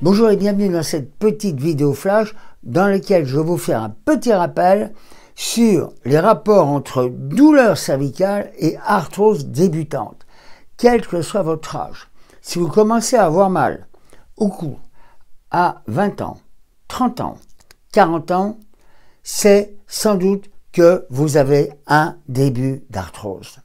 Bonjour et bienvenue dans cette petite vidéo flash dans laquelle je vais vous faire un petit rappel sur les rapports entre douleur cervicale et arthrose débutante, quel que soit votre âge. Si vous commencez à avoir mal au cou à 20 ans, 30 ans, 40 ans, c'est sans doute que vous avez un début d'arthrose.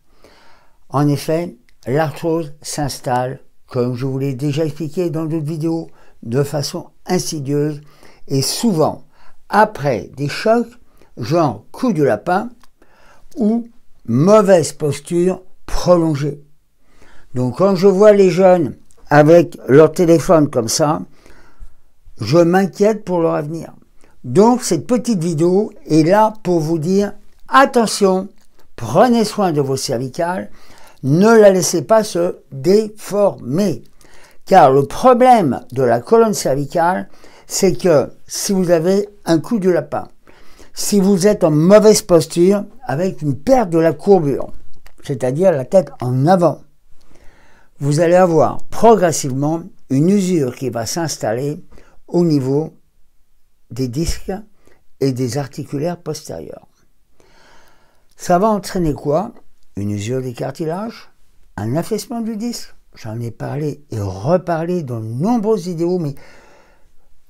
En effet, l'arthrose s'installe, comme je vous l'ai déjà expliqué dans d'autres vidéos, de façon insidieuse et souvent après des chocs, genre coup de lapin ou mauvaise posture prolongée. Donc quand je vois les jeunes avec leur téléphone comme ça, je m'inquiète pour leur avenir. Donc cette petite vidéo est là pour vous dire attention, prenez soin de vos cervicales, ne la laissez pas se déformer. Car le problème de la colonne cervicale, c'est que si vous avez un coup de lapin, si vous êtes en mauvaise posture avec une perte de la courbure, c'est-à-dire la tête en avant, vous allez avoir progressivement une usure qui va s'installer au niveau des disques et des articulaires postérieurs. Ça va entraîner quoi? Une usure des cartilages, un affaissement du disque, J'en ai parlé et reparlé dans de nombreuses vidéos, mais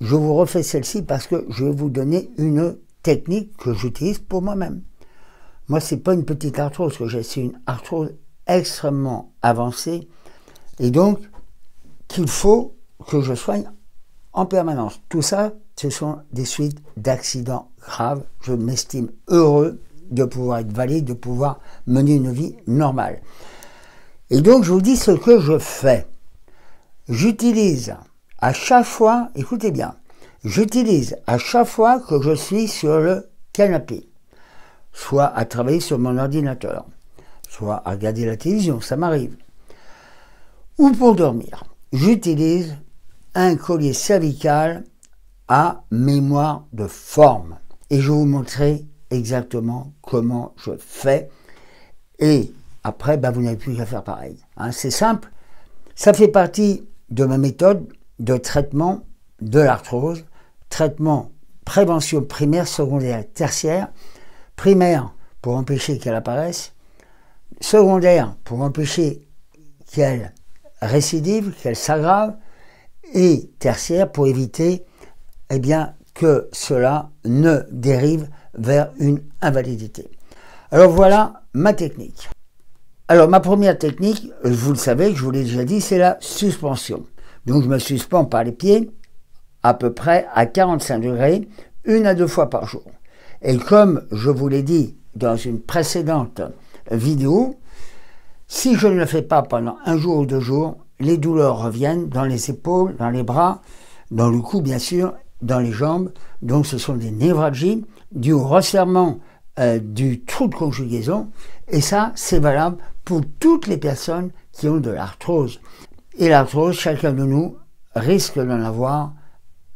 je vous refais celle-ci parce que je vais vous donner une technique que j'utilise pour moi-même. Moi, ce n'est pas une petite arthrose que j'ai, c'est une arthrose extrêmement avancée et donc qu'il faut que je soigne en permanence. Tout ça, ce sont des suites d'accidents graves. Je m'estime heureux de pouvoir être valide, de pouvoir mener une vie normale. Et donc, je vous dis ce que je fais. J'utilise à chaque fois, écoutez bien, j'utilise à chaque fois que je suis sur le canapé, soit à travailler sur mon ordinateur, soit à regarder la télévision, ça m'arrive, ou pour dormir. J'utilise un collier cervical à mémoire de forme. Et je vais vous montrer exactement comment je fais. Et après, ben, vous n'avez plus qu'à faire pareil. Hein. c'est simple. Ça fait partie de ma méthode de traitement de l'arthrose. Traitement prévention primaire, secondaire, tertiaire. Primaire pour empêcher qu'elle apparaisse. Secondaire pour empêcher qu'elle récidive, qu'elle s'aggrave. Et tertiaire pour éviter eh que cela ne dérive vers une invalidité. Alors voilà ma technique. Alors, ma première technique, vous le savez, je vous l'ai déjà dit, c'est la suspension. Donc, je me suspends par les pieds à peu près à 45 degrés, une à deux fois par jour. Et comme je vous l'ai dit dans une précédente vidéo, si je ne le fais pas pendant un jour ou deux jours, les douleurs reviennent dans les épaules, dans les bras, dans le cou bien sûr, dans les jambes. Donc ce sont des névralgies au resserrement euh, du trou de conjugaison. Et ça, c'est valable pour toutes les personnes qui ont de l'arthrose. Et l'arthrose, chacun de nous risque d'en avoir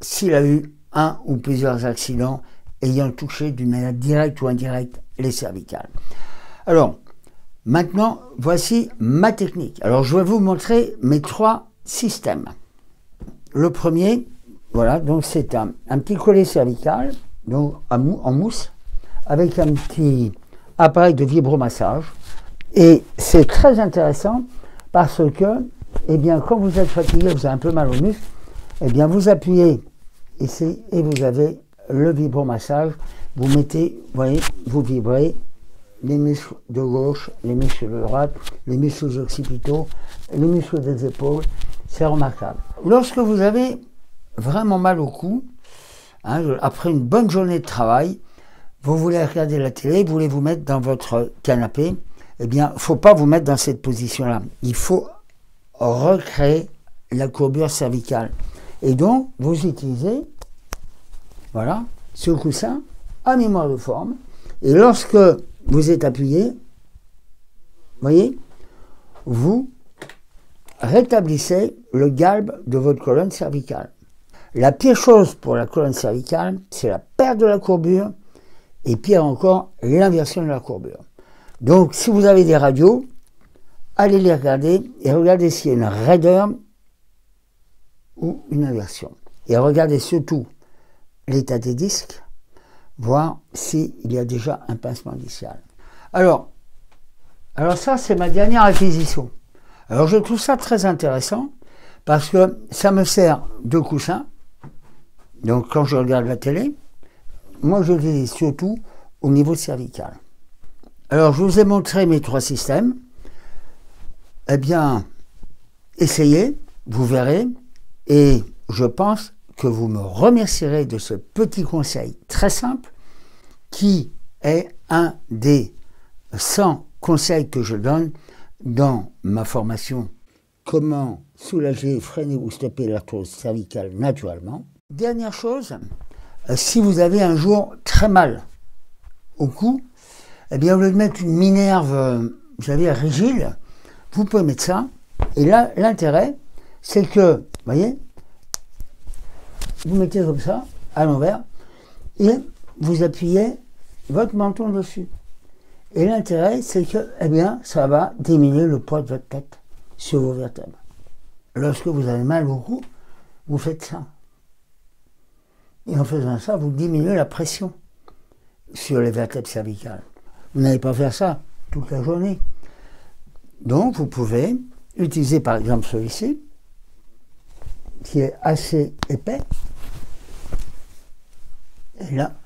s'il a eu un ou plusieurs accidents ayant touché d'une manière directe ou indirecte les cervicales. Alors, maintenant, voici ma technique. Alors, je vais vous montrer mes trois systèmes. Le premier, voilà, donc c'est un, petit collet cervical, donc en mousse, avec un petit appareil de vibromassage. Et c'est très intéressant parce que, eh bien, quand vous êtes fatigué, vous avez un peu mal au muscle, eh bien, vous appuyez ici et vous avez le vibromassage. Vous mettez, vous voyez, vous vibrez les muscles de gauche, les muscles de droite, les muscles occipitaux, les muscles des épaules. C'est remarquable. Lorsque vous avez vraiment mal au cou, hein, après une bonne journée de travail, vous voulez regarder la télé, vous voulez vous mettre dans votre canapé, eh bien, faut pas vous mettre dans cette position-là. Il faut recréer la courbure cervicale. Et donc, vous utilisez, voilà, ce coussin à mémoire de forme. Et lorsque vous êtes appuyé, voyez, vous rétablissez le galbe de votre colonne cervicale. La pire chose pour la colonne cervicale, c'est la perte de la courbure et pire encore, l'inversion de la courbure. Donc, si vous avez des radios, allez les regarder et regardez s'il y a une raideur ou une inversion. et regardez surtout l'état des disques, voir s'il y a déjà un pincement discal. Alors, alors ça, c'est ma dernière acquisition. Alors je trouve ça très intéressant parce que ça me sert de coussin. Donc quand je regarde la télé, moi je l'utilise surtout au niveau cervical. Alors je vous ai montré mes trois systèmes. Eh bien, essayez, vous verrez, et je pense que vous me remercierez de ce petit conseil très simple qui est un des 100 conseils que je donne dans ma formation Comment soulager, freiner ou stopper l'arthrose cervicale naturellement. Dernière chose, euh, si vous avez un jour très mal au cou, eh bien au lieu de mettre une minerve, euh, vous savez, rigide, vous pouvez mettre ça. Et là, l'intérêt, c'est que, vous voyez, vous mettez comme ça, à l'envers, et vous appuyez votre menton dessus. Et l'intérêt, c'est que, eh bien, ça va diminuer le poids de votre tête sur vos vertèbres. Lorsque vous avez mal au cou, vous faites ça. Et en faisant ça, vous diminuez la pression sur les vertèbres cervicales. Vous n'allez pas faire ça toute la journée. Donc, vous pouvez utiliser par exemple celui-ci, qui est assez épais. Et là,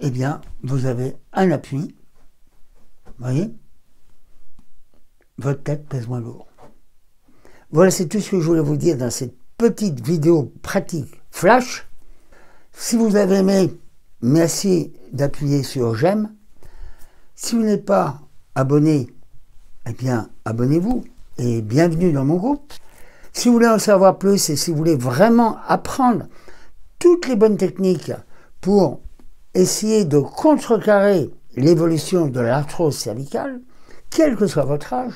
eh bien, vous avez un appui voyez? Votre tête pèse moins lourd. Voilà, c'est tout ce que je voulais vous dire dans cette petite vidéo pratique flash. Si vous avez aimé, merci d'appuyer sur j'aime. Si vous n'êtes pas abonné, eh bien, abonnez-vous et bienvenue dans mon groupe. Si vous voulez en savoir plus et si vous voulez vraiment apprendre toutes les bonnes techniques pour essayer de contrecarrer l'évolution de l'arthrose cervicale, quel que soit votre âge,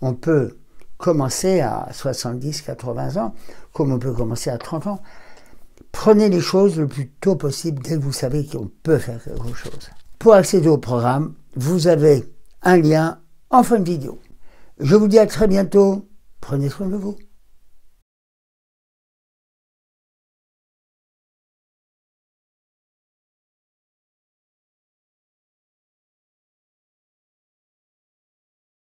on peut commencer à 70, 80 ans, comme on peut commencer à 30 ans. Prenez les choses le plus tôt possible dès que vous savez qu'on peut faire quelque chose. Pour accéder au programme, vous avez un lien en fin de vidéo. Je vous dis à très bientôt. Prenez soin de vous.